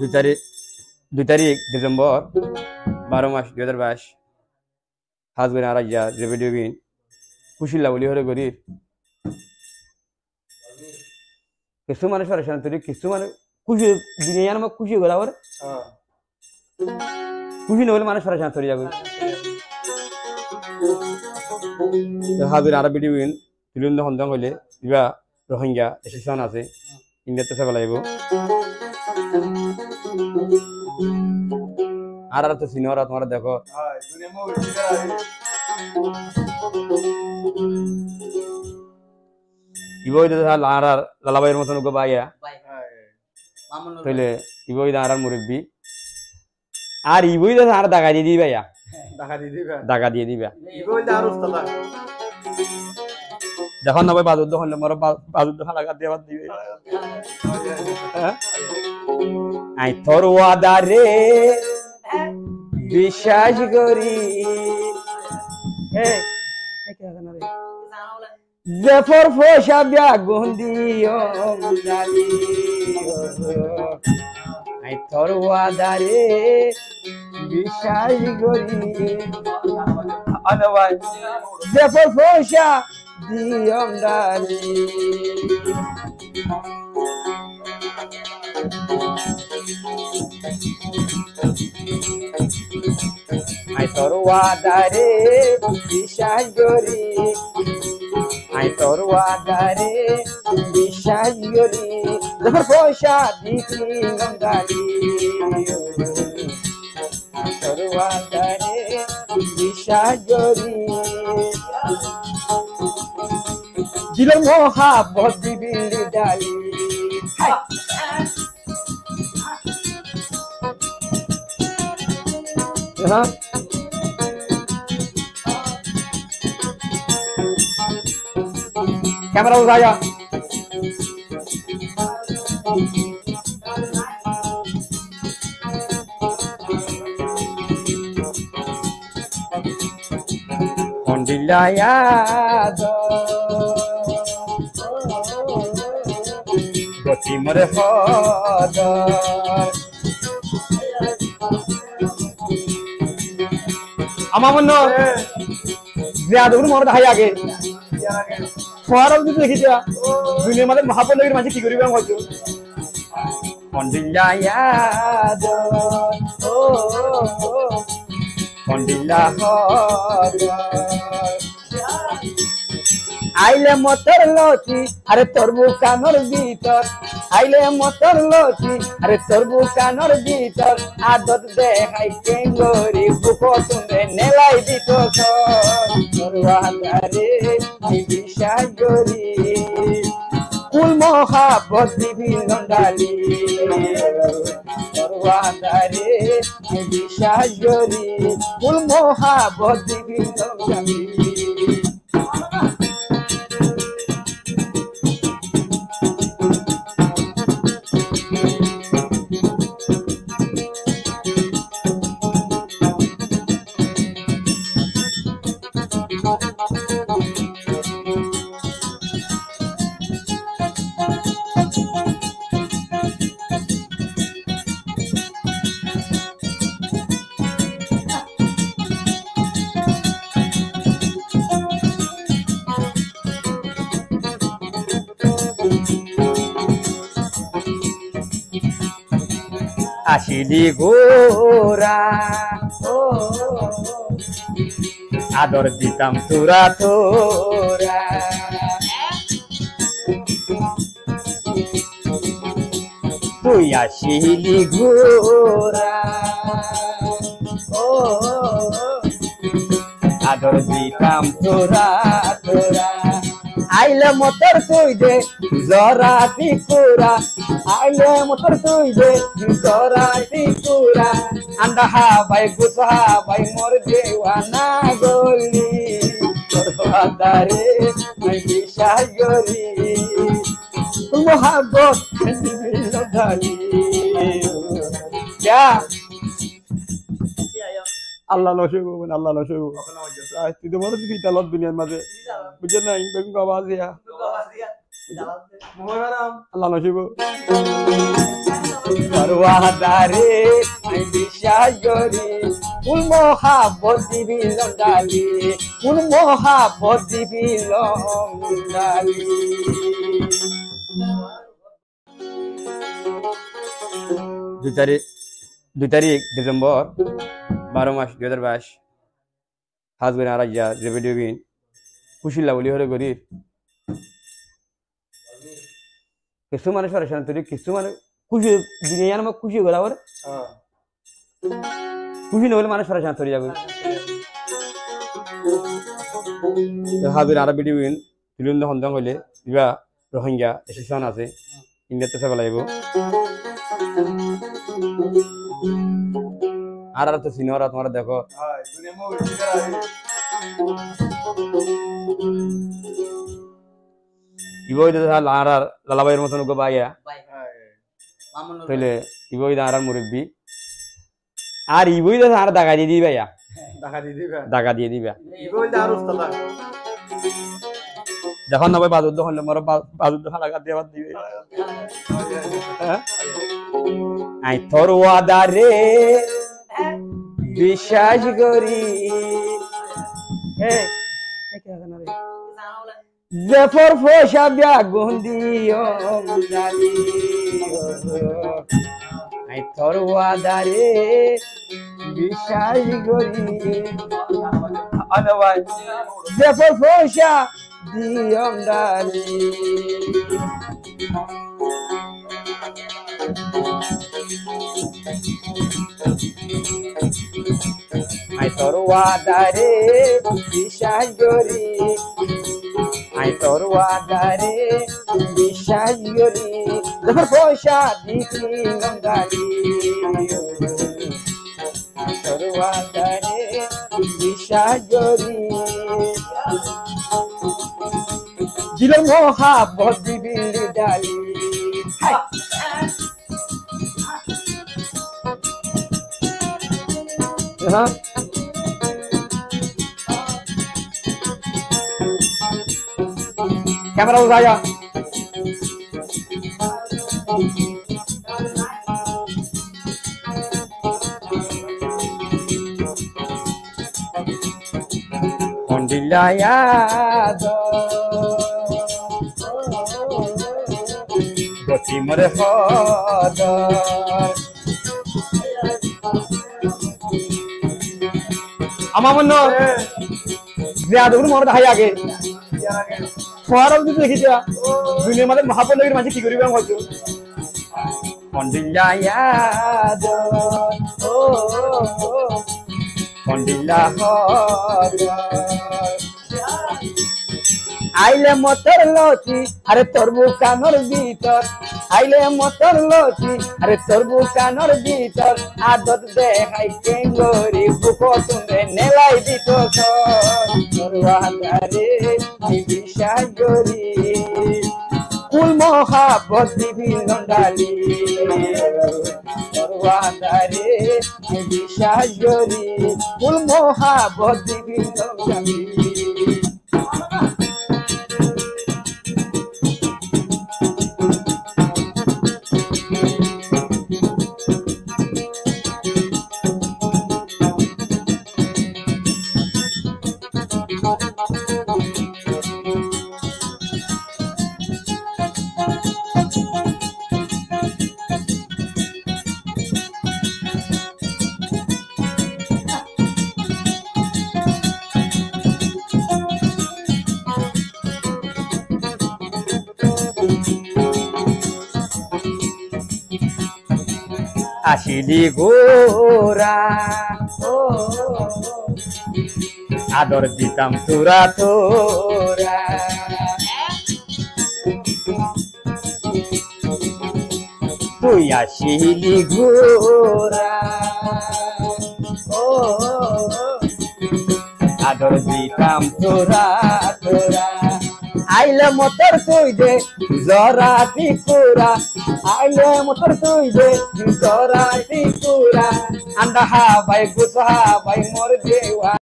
দুই তারিখ দুই তারিখ ডিসেম্বর, বারো মাস দুই হাজার বাইশ। হাজবেন্ড আর আইয়া যে ভিডিও গিন কুশিল্লা বলি হরে করি। কিছু মানুষ পরেশান তুই কিছু মানুষ খুশি, দিনে জানো খুশি গলা ওর খুশি নহলে মানুষ পরেশান তরি যাবে। হাজবেন্ড আর ভিডিও গিন তুলুন সন্দেহ হইলে কিবা রোহিঙ্গা এসেশন আছে ইন্ডিয়াতে চাব লাগিব। আর আর তো সিনিয়র তোমার দেখো। ইবই তো আর আর লালাবাইয়ের মতন গো বাইয়া তাইলে ইবই আর আর মুরব্বি? আর ইবই তো আর দাগা দিয়ে দিবা ইয়া দাগা দিয়ে দিবা? দেখুন না ভাই বাজুর দোকান মোর বাজুর দোকান লাগা দিয়ে বাদ দিবে। হ্যাঁ? আই তোর ওয়াদারে বিশ্বাস করি। রে? জেফর ফোসা ব্যাগুন দিও জানি। আই তোর বিশ্বাস করি। জেফর ফোসা দিও জানি আই তোর ওয়াদারে বিশ্বাস করি আই তোর ওয়াদারে বিশ্বাস করি যখন পয়সা দিকি গঙ্গালি তোর ওয়াদারে বিশ্বাস করি দিল মহাবত দিবিলি ডালি হাই হ্যাঁ कैमरा उठाया গতি মরে আমার মনে জিয়াদুর মরে দেখাই আগে। খোয়ার যদি দেখি দিয়া দুনিয়ার মাঝে মহাপন লাগি মাঝে কি করিবে হয়তো কন্ডিল্লা ইয়াদ ও কন্ডিল্লা আইলে মতর লতি, আরে তোর বুকানোর ভিতর। আইলে মতর লতি, আরে তোর বুকানোর ভিতর। আদত দেখাই কেঙ্গরি বুক তুমি নেলাই দিত তোর ওয়াদারে বিশ্বাস করি কুল মহাবত বিভিন্ন ডালি। তোর ওয়াদারে বিশ্বাস করি কুল মহাবত বিভিন্ন ডালি। আসিলি গোরা। আদর দিতাম তোরা তোরা। তুই আসিলি গোরা। ও আদর দিতাম তোরা আইলে মতর তুই দে, জরা টিকুরা আইলে মতর তুই দে, জরা টিকুরা আন্ডা হা ভাই গুসা ভাই মোর দেওয়ানা গলি। মই বিশ্বাস করি মহাবত যা। আল্লাহ নসব আল্লাহ নসব তুই তো মনে দিবি তালত দুনিয়ার মাঝে বুঝছেন নাই বেগুন আওয়াজ দিয়া আল্লাহ নসিব তোর ওয়াদারে আমি বিশ্বাস করি ফুল মহাব্বত দিবি লন্ডালি ফুল দুই তারিখ দুই তারিখ ডিসেম্বর বারো মাস দুই হাজার বাইশ হাজবেন আর আইয়া রেভিডিও বিন খুশি লাবলি হরে গরিব কিছু মানুষ পরেশান তুই কিছু মানুষ খুশি দুনিয়া নামক খুশি গলা আবার খুশি নহলে মানুষ পরেশান তৈরি যাবে। হাজবেন আর ভিডিও বিন তুলন্দ সন্দেহ হইলে কিবা রোহিঙ্গা এসোসিয়েশন আছে। ইন্ডিয়াতে চাব লাগিব। আর আর তো সিনেমারা তোমার দেখো। ইবো আর আর লালাবাইয়ের মতন গো বাইয়া তাইলে ইবো আর আর মুরব্বি। আর ইবো এটা আর দাগা দিয়ে দিই ভাইয়া। দাগা দিয়ে দিবা। যখন না ভাই বাজুর দোকান মোর বাজুর দোকান লাগা দিয়ে বাদ দিবে। হ্যাঁ? আই তোর ওয়াদারে বিশ্বাস করি। হে জেফর ফোসা ব্যাগুন দিও আই তোর ওয়াদারে বিশ্বাস করি। অনবাই জেফর ফোসা দিও জানি। আই তোর ওয়াদারে বিশ্বাস করি। আই তোর ওয়াদারে বিশ্বাস করি। যখন পয়সা দিছি গঙ্গালি তোর ওয়াদারে বিশ্বাস করি। দিল মহাব্বত দিবি ডালি। হাই। হ্যাঁ। ক্যামেরা উঠাইয়া গতি মরে হদ আমার মনে যে আদগুলো মনে হয় আগে খোয়ার যদি দেখিছ দুনিয়ার মধ্যে মহাপন লাগি মানুষ কি করিবে ইয়াদ ও আইলে মতর লতি আরে তোর বুকানোর ভিতর আইলে মতর লতি আরে তোর বুকানোর ভিতর আদত দেখাই কেঙ্গরি তুমে নেলাই দিত তোর করি কুল মহাবত বিভিন্ন ডালি। তোর ওয়াদারে বিশ্বাস করি কুল মহাবত বিভিন্ন নন্দালি আসিলি গোরা। আদর দিতাম তোরা তোরা। তুই আসিলি গোরা। আদর দিতাম তোরা তোরা। আইলে মতর তুই দে, জরা টিকুরা আইলে মতর তুই দে, জরা টিকুরা আন্দা হা ভাই গুসহা ভাই মোর দেওয়া